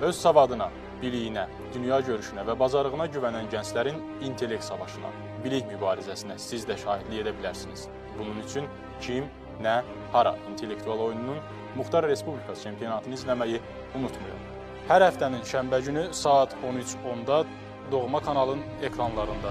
Öz savadına, biliyinə, dünya görüşünə və bacarığına güvənən gənclərin intellekt savaşına, bilik mübarizəsinə siz də şahidlik edə bilərsiniz. Bunun üçün kim, nə, hara intellektual oyununun Muxtar Respublikası çempionatını izləməyi unutmayın. Hər həftənin şənbə günü saat 13:10-da Doğma kanalın ekranlarında.